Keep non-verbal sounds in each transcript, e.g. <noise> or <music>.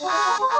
Oh, <laughs>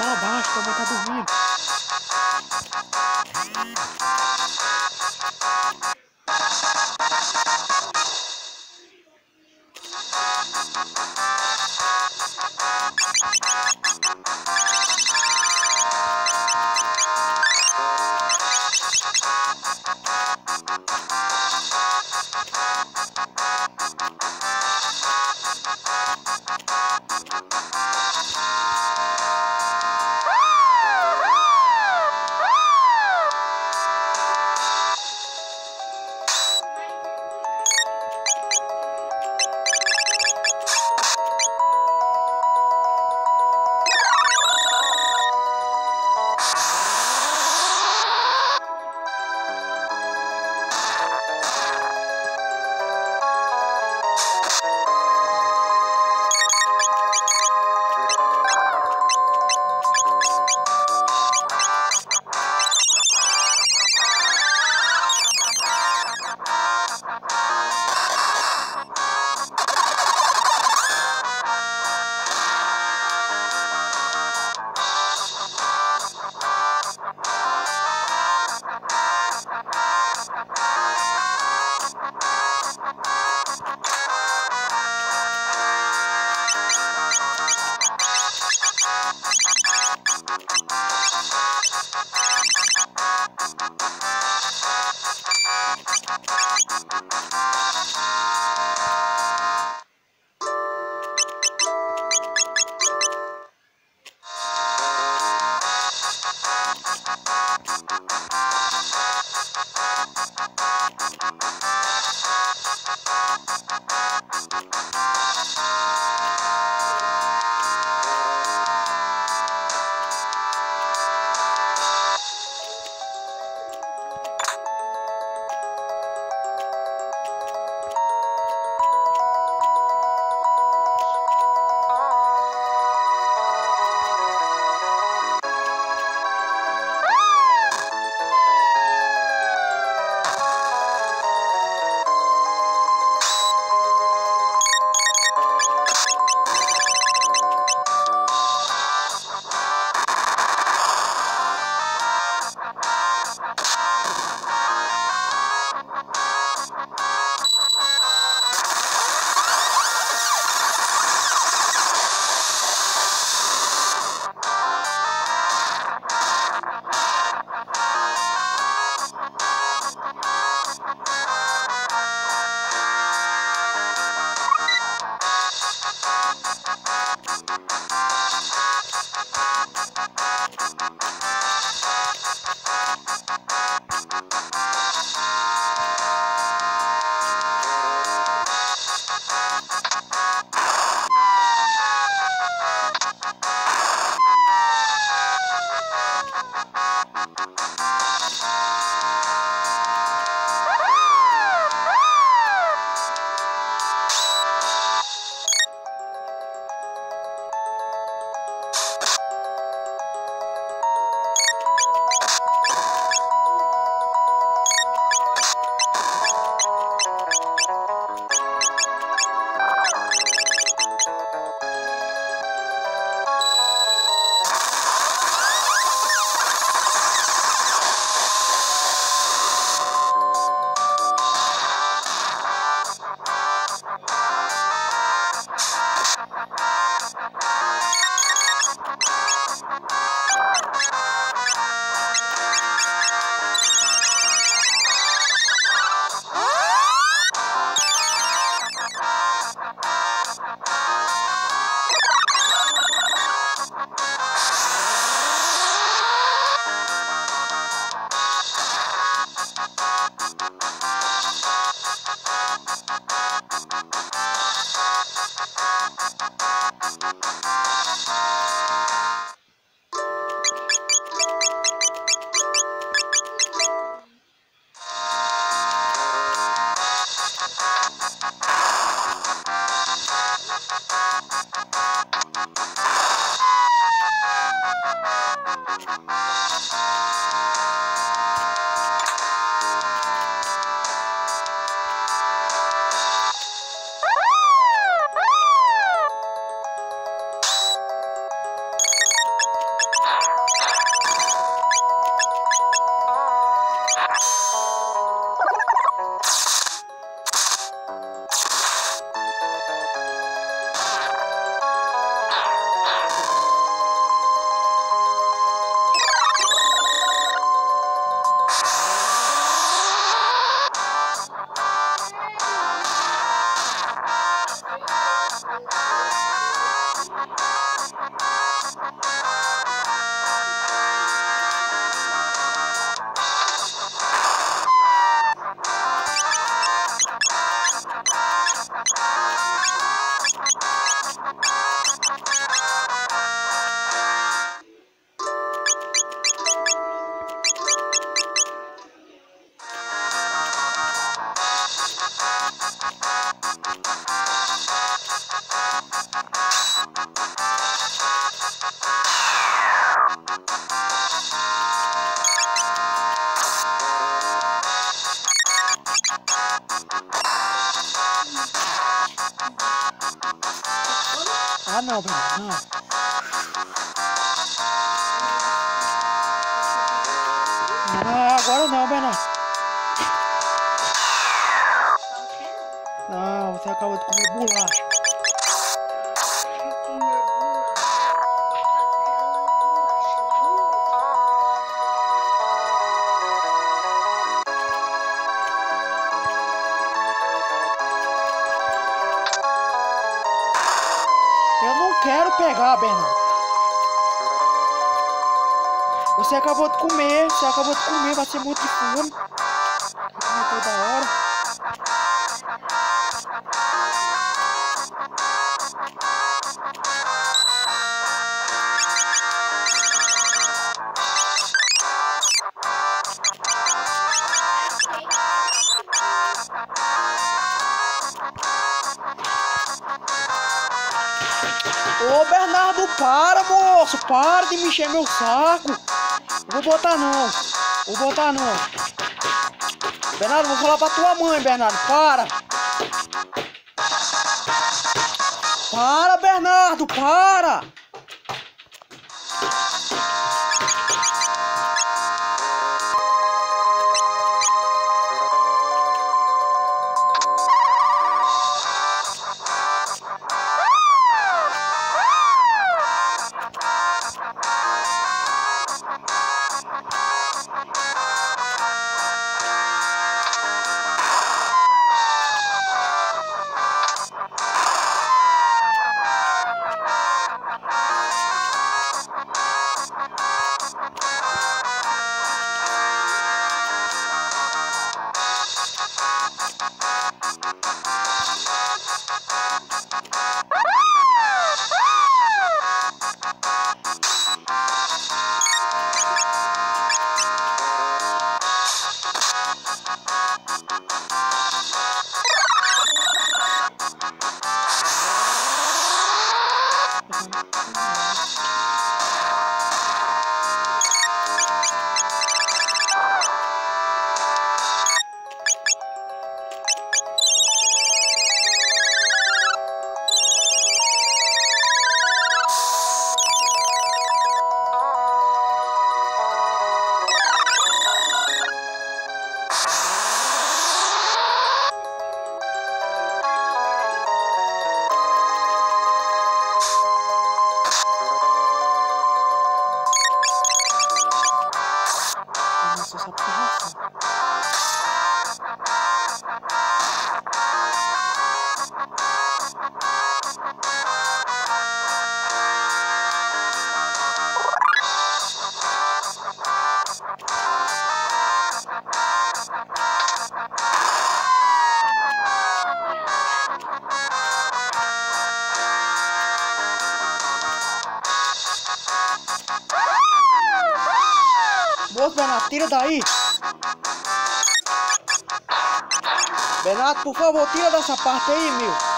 Fala baixo, tua mãe tá dormindo. Pegar, Bernardo. Você acabou de comer, você acabou de comer, vai ser muito de fome. Toda hora. Para de me encher meu saco! Vou botar não! Vou botar não! Bernardo, vou falar pra tua mãe, Bernardo, para! Para, Bernardo, para! Tira daí. Bernardo, por favor, tira dessa parte aí, meu.